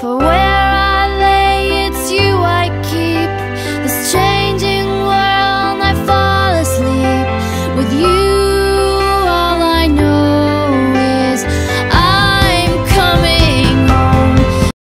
But when